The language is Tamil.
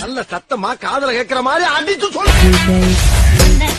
நல்ல சத்தமா காதல கேக்குற மாதிரி அடிச்சு சொல்லு